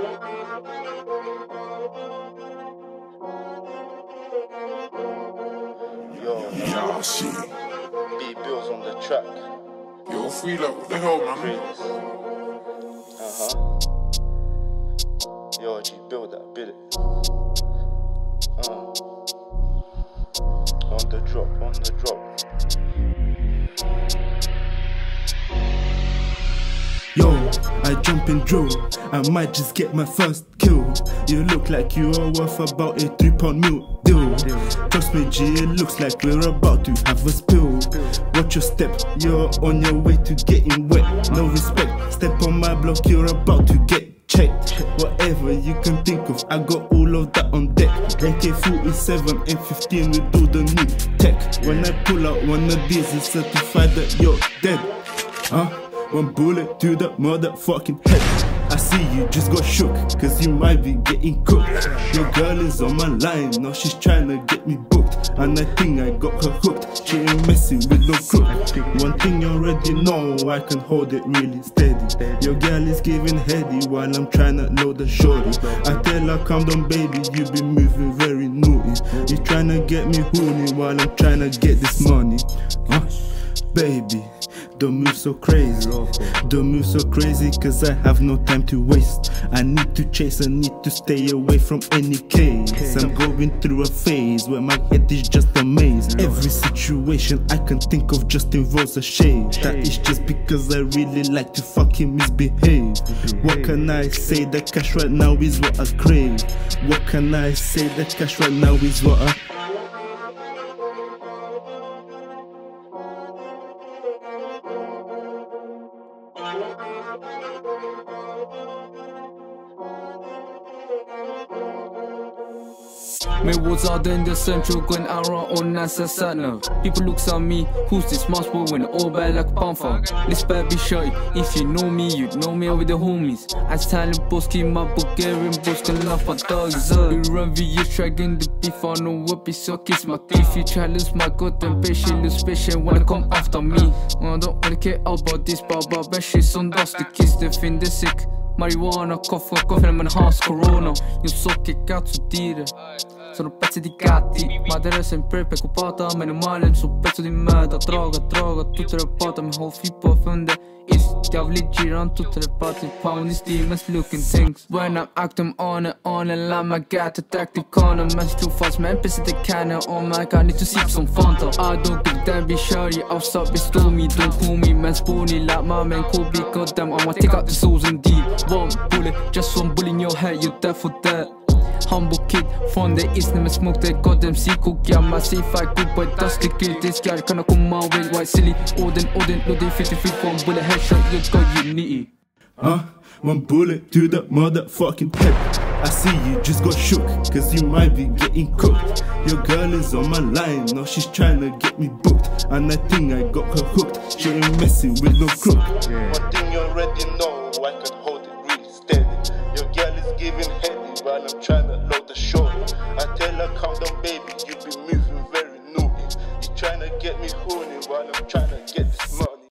Yo, Yeah, shit. Bee Billz on the track. Yo, free love, what the hell, man? Uh huh. Yo, G, build that, build it. Uh. On the drop, on the drop. Yo, I jump and drill. I might just get my first kill. You look like you are worth about a three pound meal deal. Trust me, G, it looks like we're about to have a spill. Watch your step, you're on your way to getting wet. No respect, step on my block, you're about to get checked. Whatever you can think of, I got all of that on deck. AK 47 and 15 with all the new tech. When I pull out one of these, it's certified that you're dead. Huh? One bullet to the motherfucking head. I see you just got shook, cause you might be getting cooked. Your girl is on my line, now she's trying to get me booked. And I think I got her hooked. She ain't messing with no crook. One thing you already know, I can hold it really steady. Your girl is giving heady while I'm trying to load the shorty. I tell her, calm down, baby, you be moving very naughty. You trying to get me horny while I'm trying to get this money. Huh? Baby. Don't move so crazy. Don't move so crazy, cause I have no time to waste. I need to chase, I need to stay away from any case. I'm going through a phase where my head is just a maze. Every situation I can think of just involves a shade. That is just because I really like to fucking misbehave. What can I say? The cash right now is what I crave. What can I say? The cash right now is what I My words are in the central going around on NASA Saturn. People looks at me, who's this mouse boy when all bad like panther? This bad be shy. If you know me, you know me with the homies. I silent boss keep my Bulgarian boss can laugh at dogs. Uh. We run via dragging the beef, I know what be so kiss my teeth. You challenge my goddamn patient, lose patient wanna come after me. I don't really care about this, but but shit on dust the kiss, they think they're sick. Marijuana, koffer, koffer men has corona Io so che cazzo dire Sono pezzi di gatti Madre sempre preoccupata Meno male su pezzo di merda. Droga, droga, tutte le patte Mi ho fippo funde Is Jävligt giran tutte le parti Pound is demons looking things. When I'm acting on it, on it Like my got a tactic on it Mens too fast precis det kan jag Oh my god, need to sip som Fanta. I don't give a damn, be shorty Outside be stormy Don't call me man spoony Like my man Kobe Goddamn I'ma take out the souls in deep One bullet, just one bullet in your head You're dead for that Humble kid från the east när man smokte goddamn psyko Gammal sci-fi god på ett dusty guilty Ska kunna komma with white silly Odin, Odin, Lodin 50 feet One bullet headshot, jag ska ge ni Huh? One bullet to the motherfucking head. I see you just got shook, cause you might be getting cooked. Your girl is on my line, now she's trying to get me booked. And I think I got her hooked. She ain't messing with no crook. One thing you already know, I can hold tryna down, baby. You be moving very naughty. You tryna get me horny while I'm tryna get